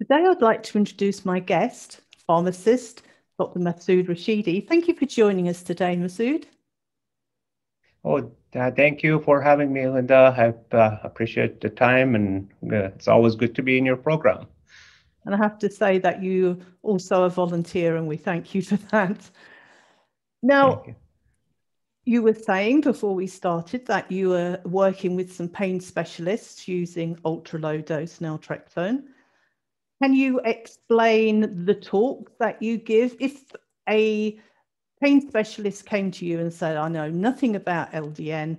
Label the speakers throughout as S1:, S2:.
S1: Today, I'd like to introduce my guest, pharmacist, Dr. Masoud Rashidi. Thank you for joining us today, Masoud.
S2: Oh, uh, thank you for having me, Linda. I uh, appreciate the time, and uh, it's always good to be in your program.
S1: And I have to say that you also a volunteer, and we thank you for that. Now, you. you were saying before we started that you were working with some pain specialists using ultra low dose naltrexone. Can you explain the talk that you give? If a pain specialist came to you and said, I know nothing about LDN,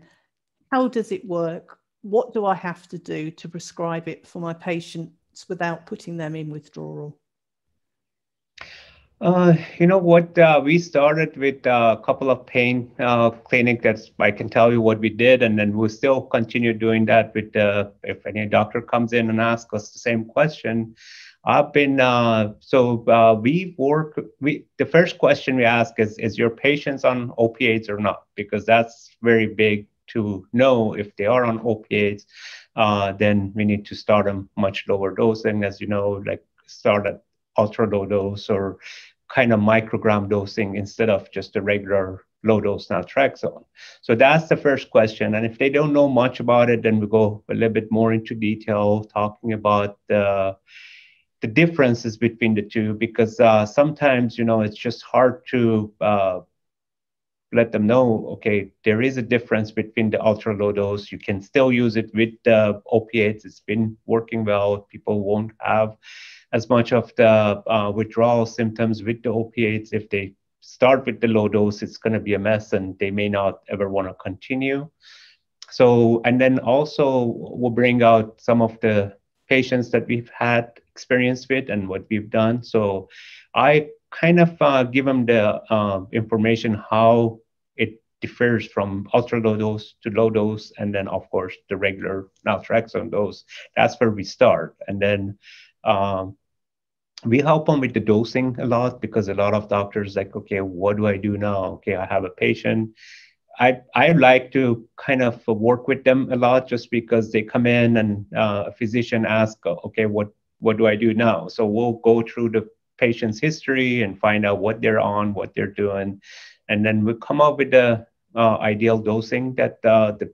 S1: how does it work? What do I have to do to prescribe it for my patients without putting them in withdrawal?
S2: Uh, you know what? Uh, we started with a couple of pain uh, clinic. That's I can tell you what we did, and then we'll still continue doing that. With uh, if any doctor comes in and asks us the same question, I've been uh, so uh, we work. We the first question we ask is is your patients on opiates or not? Because that's very big to know if they are on opiates. Uh, then we need to start them much lower dosing, as you know, like start at ultra low dose or kind of microgram dosing instead of just a regular low dose naltrexone. So that's the first question. And if they don't know much about it, then we go a little bit more into detail, talking about the the differences between the two because uh, sometimes you know it's just hard to uh, let them know okay there is a difference between the ultra low dose you can still use it with the opiates. It's been working well. People won't have as much of the uh, withdrawal symptoms with the opiates. If they start with the low dose it's going to be a mess and they may not ever want to continue. So and then also we'll bring out some of the patients that we've had experience with and what we've done. So I kind of uh, give them the uh, information how it differs from ultra low dose to low dose, and then of course the regular naltrexone dose. That's where we start, and then. Um, we help them with the dosing a lot because a lot of doctors like okay what do i do now okay i have a patient I I like to kind of work with them a lot just because they come in and uh, a physician asks, okay, what what do I do now? So we'll go through the patient's history and find out what they're on, what they're doing, and then we come up with the uh, ideal dosing that uh, the,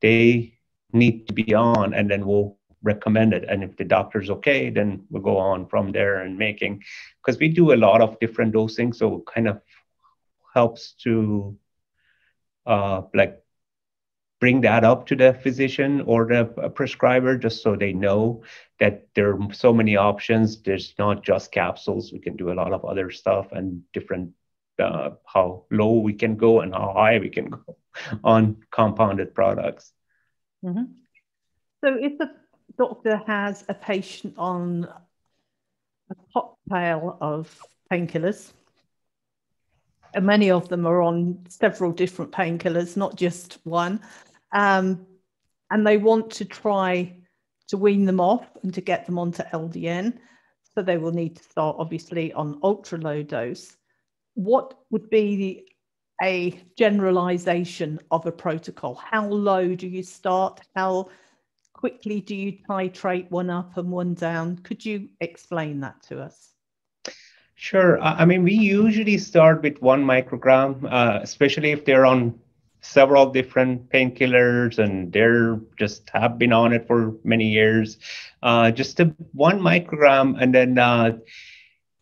S2: they need to be on, and then we'll recommend it. And if the doctor's okay, then we'll go on from there and making, because we do a lot of different dosing, so it kind of helps to uh, like bring that up to the physician or the prescriber just so they know that there are so many options there's not just capsules we can do a lot of other stuff and different uh, how low we can go and how high we can go on compounded products
S1: mm-hmm. so if the doctor has a patient on a cocktail of painkillers and many of them are on several different painkillers, not just one. Um, and they want to try to wean them off and to get them onto LDN. So they will need to start obviously on ultra low dose. What would be a generalization of a protocol? How low do you start? How quickly do you titrate one up and one down? Could you explain that to us?
S2: Sure. I mean, we usually start with one microgram, uh, especially if they're on several different painkillers and they're just have been on it for many years. Uh, just a one microgram, and then uh,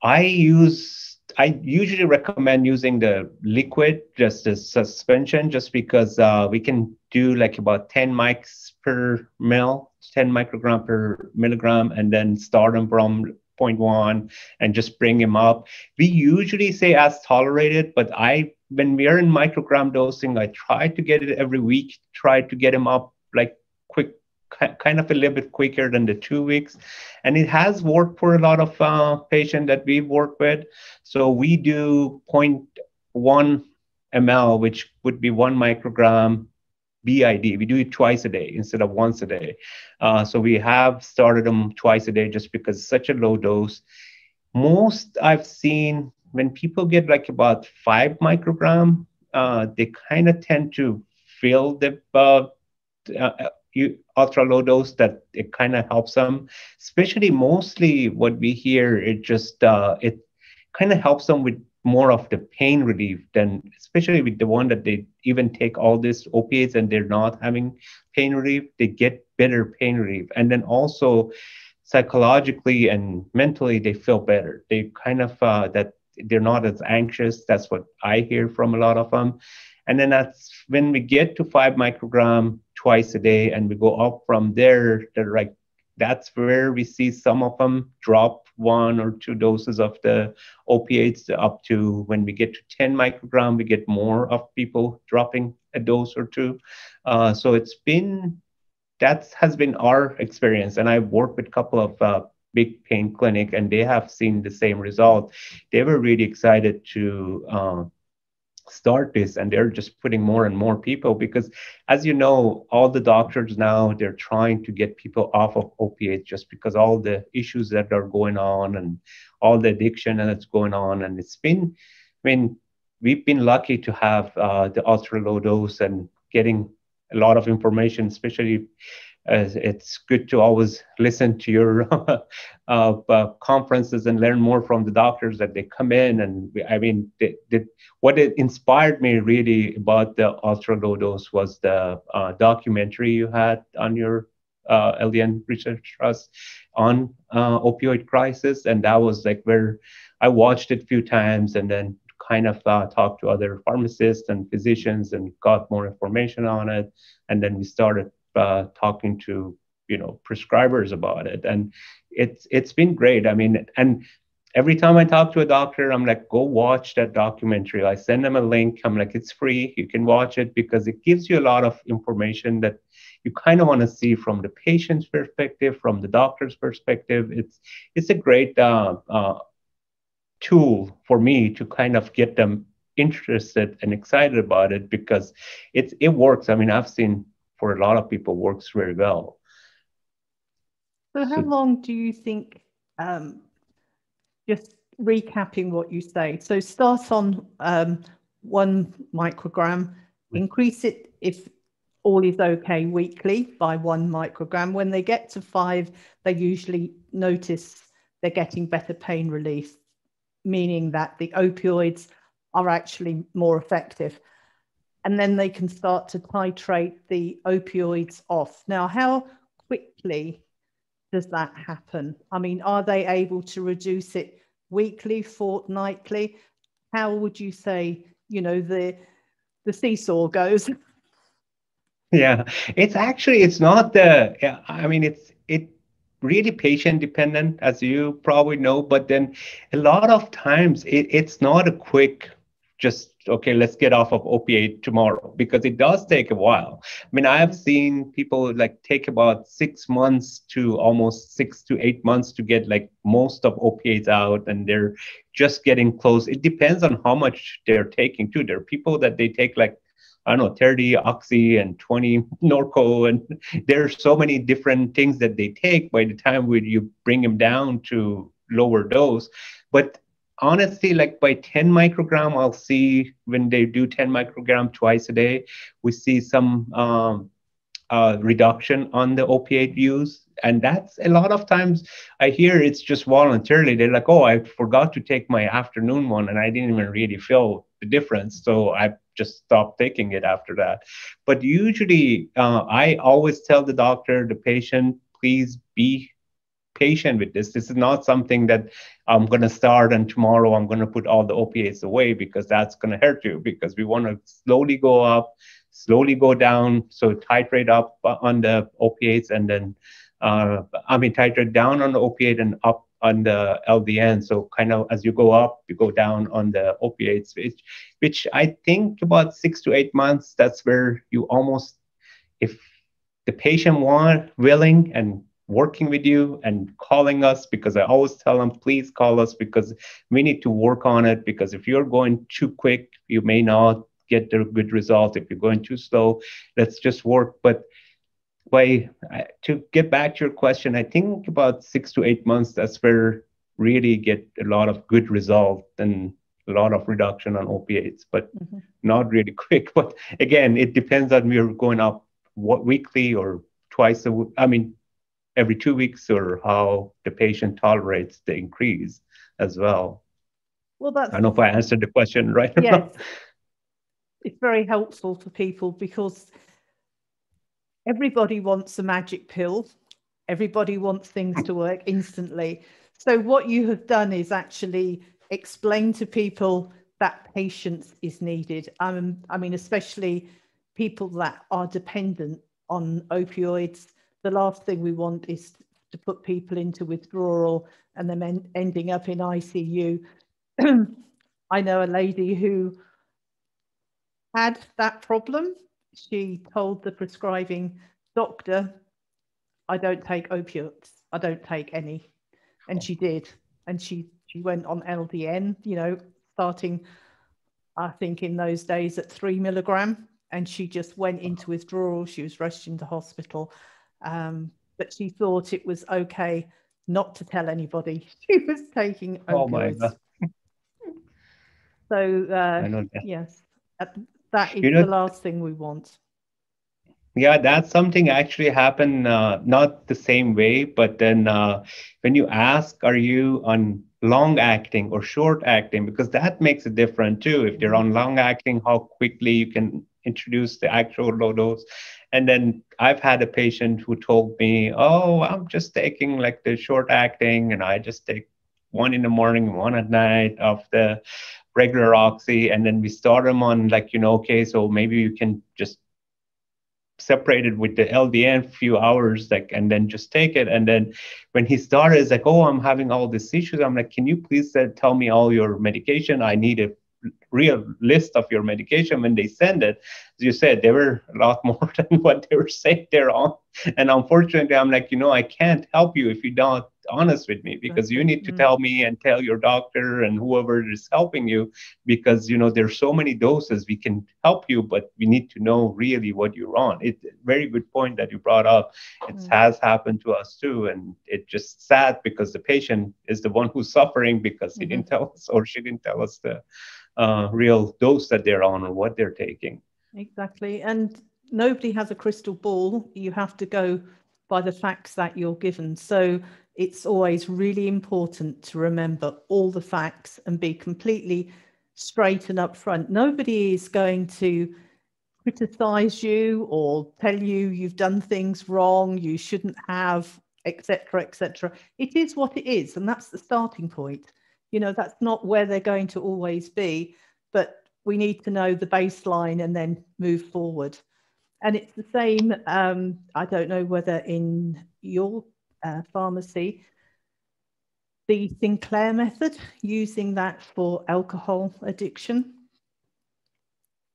S2: I use. I usually recommend using the liquid, just a suspension, just because uh, we can do like about 10 mics per mil, 10 microgram per milligram, and then start them from 0.1 and just bring him up. We usually say as tolerated, but I when we are in microgram dosing, I try to get it every week, try to get him up like quick, kind of a little bit quicker than the two weeks. And it has worked for a lot of uh, patients that we work with. So we do 0.1 ml, which would be one microgram BID. We do it twice a day instead of once a day. Uh, so we have started them twice a day just because it's such a low dose. Most I've seen when people get like about five microgram, uh, they kind of tend to feel the uh, uh, ultra low dose that it kind of helps them. Especially mostly what we hear it just uh, it kind of helps them with more of the pain relief than especially with the one that they even take all these opiates and they're not having pain relief they get better pain relief. And then also psychologically and mentally they feel better. They kind of uh, that they're not as anxious that's what i hear from a lot of them and then that's when we get to five microgram twice a day and we go up from there they're like that's where we see some of them drop one or two doses of the opiates up to when we get to 10 microgram, we get more of people dropping a dose or two. Uh, so it's been, that has been our experience. And I've worked with a couple of uh, big pain clinic and they have seen the same result. They were really excited to uh, start this and they're just putting more and more people because as you know all the doctors now they're trying to get people off of opiates just because all the issues that are going on and all the addiction that's going on and it's been i mean we've been lucky to have uh, the ultra low dose and getting a lot of information especially it's good to always listen to your uh, uh, conferences and learn more from the doctors that they come in. And I mean, they, they, what it inspired me really about the ultra low dose was the uh, documentary you had on your uh, LDN Research Trust on uh, opioid crisis, and that was like where I watched it a few times and then kind of talked to other pharmacists and physicians and got more information on it, and then we started uh, talking to you know prescribers about it, and it's it's been great. I mean, and every time I talk to a doctor, I'm like, go watch that documentary. I send them a link. I'm like, it's free. You can watch it because it gives you a lot of information that you kind of want to see from the patient's perspective, from the doctor's perspective. It's it's a great uh, uh, tool for me to kind of get them interested and excited about it because it's it works. I mean, I've seen for a lot of people works very well.
S1: So, how so, long do you think? Um, just recapping what you say. So, start on um, one microgram, increase it if all is okay weekly by one microgram. When they get to five, they usually notice they're getting better pain relief, meaning that the opioids are actually more effective and then they can start to titrate the opioids off. Now, how quickly does that happen? I mean, are they able to reduce it weekly, fortnightly? How would you say, you know, the the seesaw goes?
S2: Yeah, it's actually it's not the. I mean, it's it really patient dependent, as you probably know. But then a lot of times it, it's not a quick just okay let's get off of opiate tomorrow because it does take a while. I mean i have seen people like take about six months to almost six to eight months to get like most of opiates out and they're just getting close. It depends on how much they're taking too. There are people that they take like I don't know, 30 oxy and 20 Norco, and there are so many different things that they take by the time when you bring them down to lower dose. But honestly, like by 10 microgram, I'll see when they do 10 microgram twice a day, we see some um, uh, reduction on the opiate use. And that's a lot of times I hear it's just voluntarily. They're like, oh, I forgot to take my afternoon one and I didn't even really feel the difference. So I just stopped taking it after that. But usually, uh, I always tell the doctor, the patient, please be patient with this. This is not something that I'm going to start and tomorrow I'm going to put all the opiates away because that's going to hurt you because we want to slowly go up, slowly go down. So titrate up on the opiates and then, uh, I mean, titrate down on the opiate and up on the LDN. So kind of as you go up, you go down on the opiates, which, which I think about six to eight months, that's where you almost, if the patient want willing and working with you and calling us because I always tell them, please call us because we need to work on it. Because if you're going too quick, you may not get the good result. If you're going too slow, let's just work. But by to get back to your question, I think about six to eight months, that's where really get a lot of good result and a lot of reduction on opiates, but mm-hmm. not really quick. But again, it depends on we're going up what weekly or twice a week. I mean, every two weeks, or how the patient tolerates the increase as well.
S1: Well, that's.
S2: I don't know if I answered the question right.
S1: Yes. it's very helpful for people because everybody wants a magic pill. Everybody wants things to work instantly. So, what you have done is actually explain to people that patience is needed. Um, I mean, especially people that are dependent on opioids. The last thing we want is to put people into withdrawal and then en- ending up in ICU. I know a lady who had that problem. She told the prescribing doctor, I don't take opiates. I don't take any. And she did. And she, she went on LDN, you know, starting, I think, in those days at three milligram. And she just went into withdrawal. She was rushed into hospital. Um, but she thought it was okay not to tell anybody she was taking opioids. Oh so, uh, yes, that is you know, the last thing we want.
S2: Yeah, that's something actually happened, uh, not the same way, but then uh, when you ask, are you on long acting or short acting? Because that makes a difference too. If you're on long acting, how quickly you can introduce the actual low dose. And then I've had a patient who told me, oh, I'm just taking like the short acting and I just take one in the morning, one at night of the regular oxy. And then we start them on like, you know, okay, so maybe you can just separated with the LDN few hours, like, and then just take it. And then when he started, it's like, oh, I'm having all these issues. I'm like, can you please uh, tell me all your medication? I need a real list of your medication. When they send it, as you said, they were a lot more than what they were saying they're on. And unfortunately, I'm like, you know, I can't help you if you don't honest with me because you need to mm-hmm. tell me and tell your doctor and whoever is helping you because you know there's so many doses we can help you but we need to know really what you're on it's very good point that you brought up it mm. has happened to us too and it's just sad because the patient is the one who's suffering because he mm-hmm. didn't tell us or she didn't tell us the uh, real dose that they're on or what they're taking
S1: exactly and nobody has a crystal ball you have to go by the facts that you're given so it's always really important to remember all the facts and be completely straight and upfront. Nobody is going to criticize you or tell you you've done things wrong, you shouldn't have, etc., etc. It is what it is, and that's the starting point. You know, that's not where they're going to always be, but we need to know the baseline and then move forward. And it's the same. Um, I don't know whether in your uh, pharmacy. The Sinclair method, using that for alcohol addiction.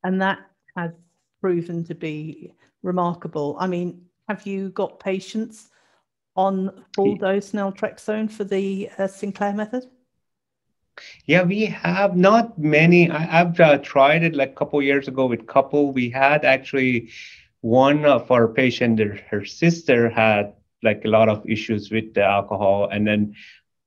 S1: And that has proven to be remarkable. I mean, have you got patients on full dose naltrexone for the uh, Sinclair method?
S2: Yeah, we have not many. I, have uh, tried it like a couple years ago with couple. We had actually one of our patient, her sister had like a lot of issues with the alcohol and then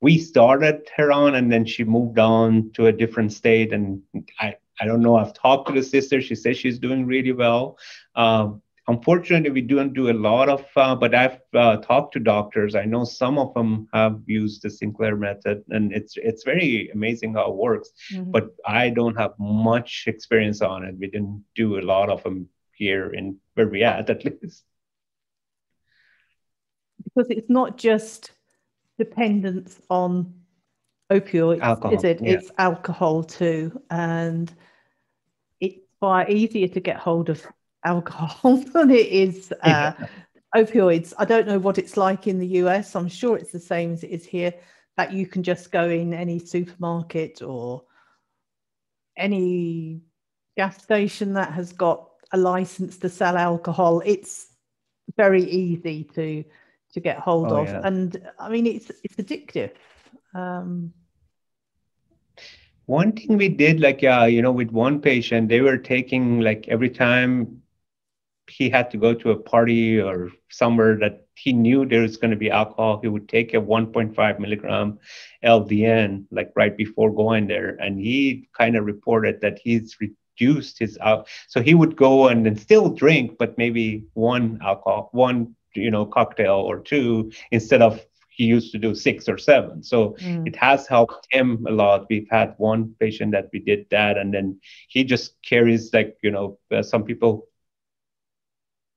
S2: we started her on and then she moved on to a different state and i i don't know i've talked to the sister she says she's doing really well um, unfortunately we don't do a lot of uh, but i've uh, talked to doctors i know some of them have used the sinclair method and it's it's very amazing how it works mm-hmm. but i don't have much experience on it we didn't do a lot of them here in where we at at least
S1: because it's not just dependence on opioids, alcohol, is it? Yeah. It's alcohol too. And it's far easier to get hold of alcohol than it is uh, yeah. opioids. I don't know what it's like in the US. I'm sure it's the same as it is here, that you can just go in any supermarket or any gas station that has got a license to sell alcohol. It's very easy to to get hold oh, of. Yeah. And I mean, it's it's addictive. Um,
S2: one thing we did, like uh, you know, with one patient, they were taking like every time he had to go to a party or somewhere that he knew there was going to be alcohol, he would take a 1.5 milligram LDN like right before going there, and he kind of reported that he's reduced his out. So he would go and then still drink, but maybe one alcohol, one you know cocktail or two instead of he used to do six or seven. So mm. it has helped him a lot. We've had one patient that we did that, and then he just carries like you know uh, some people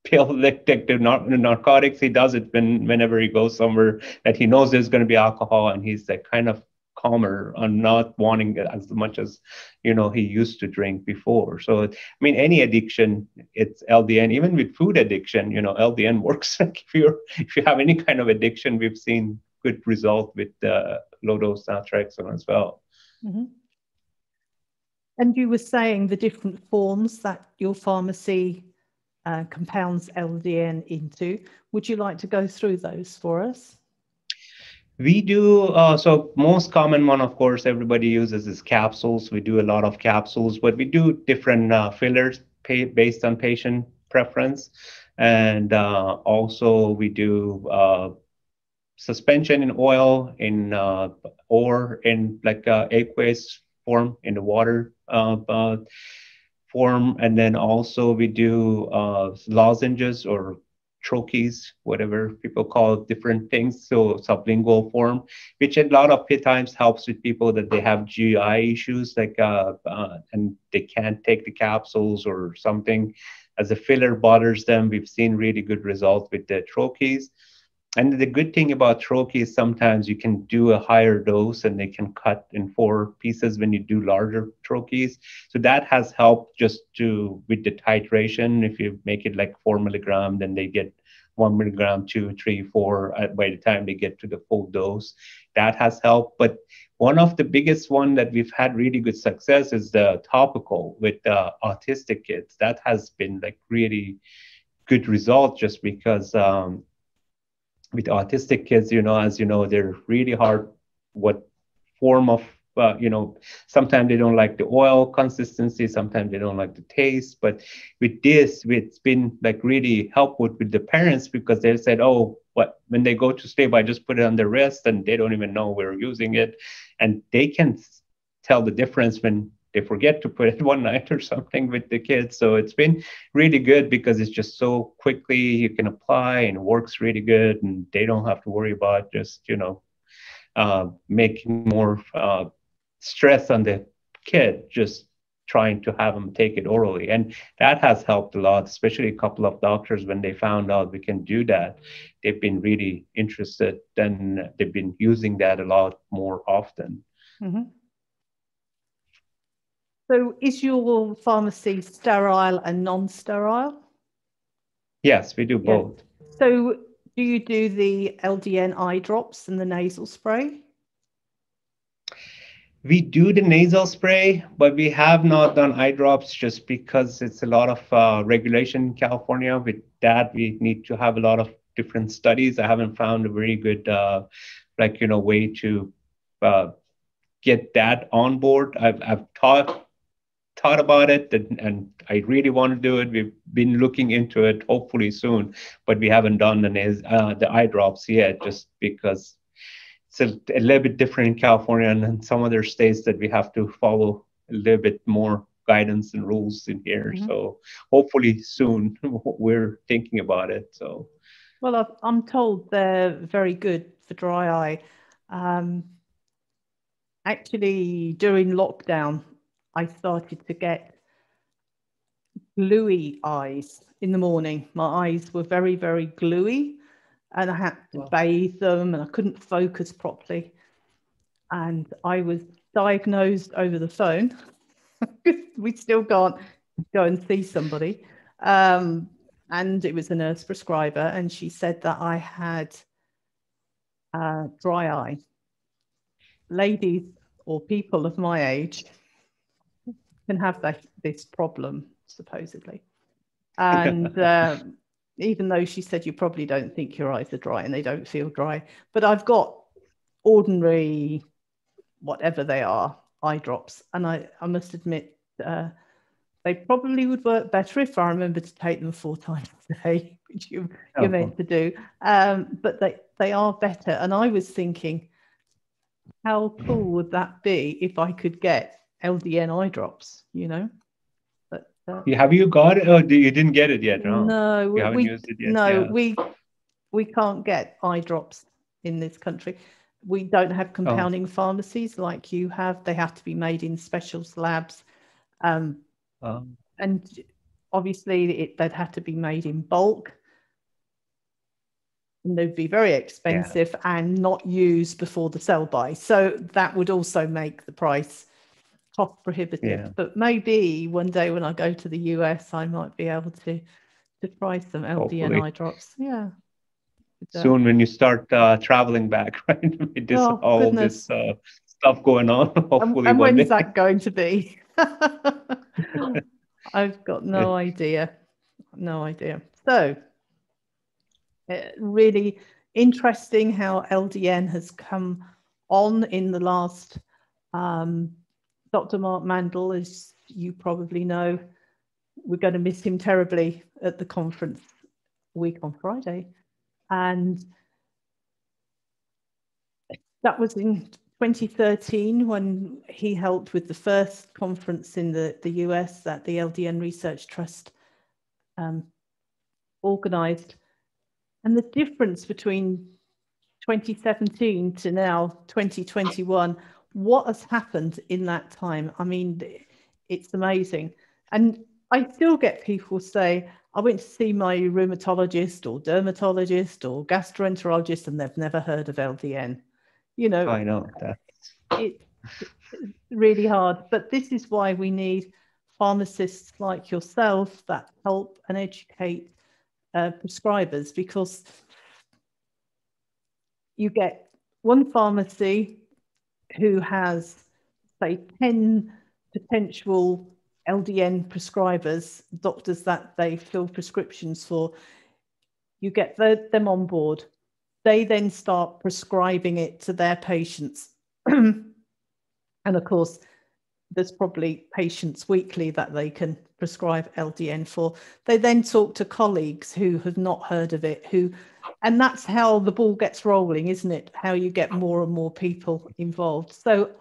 S2: pill addicted to narcotics. He does it when whenever he goes somewhere that he knows there's going to be alcohol, and he's like kind of calmer on not wanting as much as you know he used to drink before so i mean any addiction it's ldn even with food addiction you know ldn works if you if you have any kind of addiction we've seen good result with uh, low dose naltrexone as well mm-hmm.
S1: and you were saying the different forms that your pharmacy uh, compounds ldn into would you like to go through those for us
S2: we do, uh, so most common one, of course, everybody uses is capsules. We do a lot of capsules, but we do different uh, fillers pay, based on patient preference. And uh, also we do uh, suspension in oil in uh, or in like uh, aqueous form in the water form. And then also we do lozenges or troches, whatever people call different things, so sublingual form, which a lot of times helps with people that they have GI issues, like uh, uh, and they can't take the capsules or something. As a filler bothers them, we've seen really good results with the troches. And the good thing about troche is sometimes you can do a higher dose and they can cut in four pieces when you do larger troches. So that has helped just to with the titration. If you make it like four milligram, then they get one milligram, two, three, four uh, by the time they get to the full dose. That has helped. But one of the biggest one that we've had really good success is the topical with uh, autistic kids. That has been like really good result just because um, with autistic kids, you know, as you know, they're really hard what form of uh, you know, sometimes they don't like the oil consistency, sometimes they don't like the taste. But with this, it's been like really helpful with the parents because they said, oh, what when they go to sleep, I just put it on their wrist and they don't even know we're using it. And they can tell the difference when they forget to put it one night or something with the kids. So it's been really good because it's just so quickly you can apply and works really good, and they don't have to worry about just you know uh, making more uh, stress on the kid just trying to have them take it orally. And that has helped a lot, especially a couple of doctors when they found out we can do that. They've been really interested and they've been using that a lot more often. Mm-hmm.
S1: So, is your pharmacy sterile and non sterile?
S2: Yes, we do both.
S1: Yeah. So, do you do the LDN eye drops and the nasal spray?
S2: We do the nasal spray, but we have not done eye drops just because it's a lot of uh, regulation in California. With that, we need to have a lot of different studies. I haven't found a very good, uh, like you know, way to uh, get that on board. I've I've taught thought about it and, and, I really want to do it. We've been looking into it, hopefully soon, but we haven't done the uh, the eye drops yet, just because it's a, a, little bit different in California and in some other states that we have to follow a little bit more guidance and rules in here. Mm-hmm. So hopefully soon we're thinking about it. So,
S1: well, I'm told they're very good for dry eye. Um, actually, during lockdown, I started to get gluey eyes in the morning. My eyes were very, very gluey and I had to wow. bathe them and I couldn't focus properly. And I was diagnosed over the phone. we still can't go and see somebody. Um, and it was a nurse prescriber, and she said that I had uh, dry eye. Ladies or people of my age can have that, this problem, supposedly. And uh, even though she said you probably don't think your eyes are dry and they don't feel dry, but I've got ordinary, whatever they are, eye drops. And I, I must admit, uh, they probably would work better if I remember to take them four times a day, which you, oh, you're meant to do. Um, but they, they are better. And I was thinking, how cool would that be if I could get LDN eye drops, you know.
S2: But uh, have you got it? Oh, you didn't get it yet, no?
S1: No, we, used it yet. No, yeah. we we can't get eye drops in this country. We don't have compounding oh. pharmacies like you have. They have to be made in special slabs. Um, um. And obviously, it, they'd have to be made in bulk. And they'd be very expensive yeah. and not used before the sell by. So that would also make the price cost prohibitive. Yeah. But maybe one day when I go to the US, I might be able to to try some LDN Hopefully. eye drops. Yeah.
S2: Soon, when you start uh, traveling back, right? With this, oh, all goodness. this uh, stuff going on. Hopefully,
S1: and, and when's that going to be? I've got no idea. No idea. So, uh, really interesting how LDN has come on in the last. Um, Dr. Mark Mandel, as you probably know, we're going to miss him terribly at the conference week on Friday. And that was in 2013 when he helped with the first conference in the, the US that the LDN Research Trust um, organized. And the difference between 2017 to now 2021, what has happened in that time? I mean, it's amazing. And I still get people say, I went to see my rheumatologist or dermatologist or gastroenterologist and they've never heard of LDN. You know,
S2: I know that.
S1: It, it's really hard, but this is why we need pharmacists like yourself that help and educate uh, prescribers because you get one pharmacy who has, say, 10 potential LDN prescribers, doctors that they fill prescriptions for, you get the, them on board. They then start prescribing it to their patients. and of course, there's probably patients weekly that they can prescribe LDN for. They then talk to colleagues who have not heard of it, who, and that's how the ball gets rolling, isn't it? How you get more and more people involved. So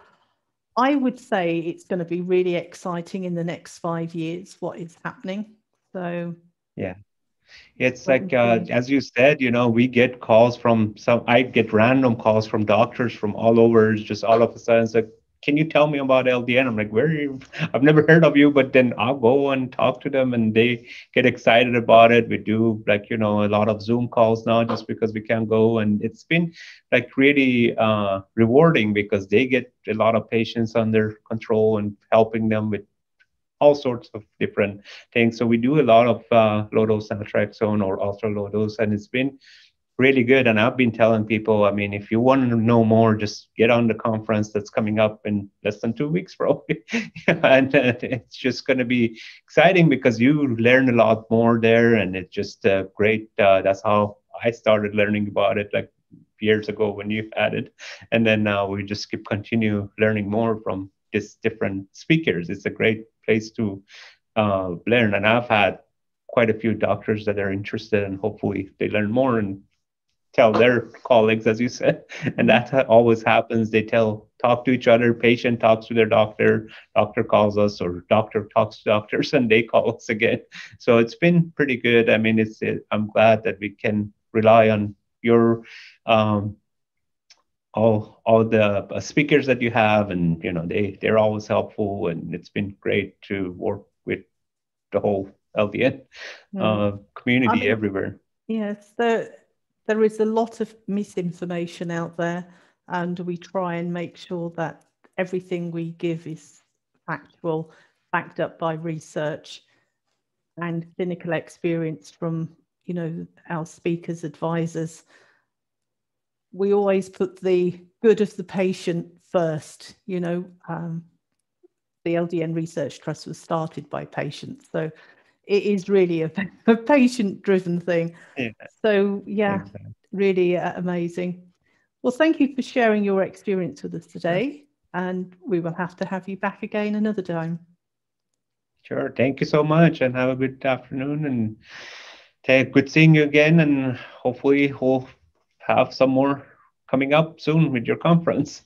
S1: I would say it's going to be really exciting in the next five years what is happening. So,
S2: yeah. It's like, uh, as you said, you know, we get calls from some, I get random calls from doctors from all over. Just all of a sudden, it's like, can you tell me about LDN? I'm like, where you? I've never heard of you, but then I'll go and talk to them and they get excited about it. We do like, you know, a lot of Zoom calls now just because we can't go. And it's been like really uh, rewarding because they get a lot of patients under control and helping them with all sorts of different things. So we do a lot of uh, low dose naltrexone or ultra low dose, and it's been really good. And I've been telling people, I mean, if you want to know more, just get on the conference that's coming up in less than two weeks, probably. and uh, it's just going to be exciting because you learn a lot more there. And it's just uh, great. Uh, that's how I started learning about it like years ago when you had it. And then now we just keep continue learning more from just different speakers. It's a great place to uh, learn. And I've had quite a few doctors that are interested and hopefully they learn more and tell their colleagues, as you said, and that always happens. They tell, talk to each other. Patient talks to their doctor, doctor calls us, or doctor talks to doctors, and they call us again. So it's been pretty good. I mean, it's. It, I'm glad that we can rely on your. Um, all, all the uh, speakers that you have and you know they they're always helpful and it's been great to work with the whole LDN uh, community I mean, everywhere.
S1: Yes, the there is a lot of misinformation out there, and we try and make sure that everything we give is factual, backed up by research and clinical experience from you know our speakers advisors. We always put the good of the patient first you know um, the ldn research trust was started by patients so it is really a, a patient driven thing. Yeah. So, yeah, exactly. really uh, amazing. Well, thank you for sharing your experience with us today. And we will have to have you back again another time.
S2: Sure. Thank you so much and have a good afternoon. And take good seeing you again. And hopefully, we'll have some more coming up soon with your conference.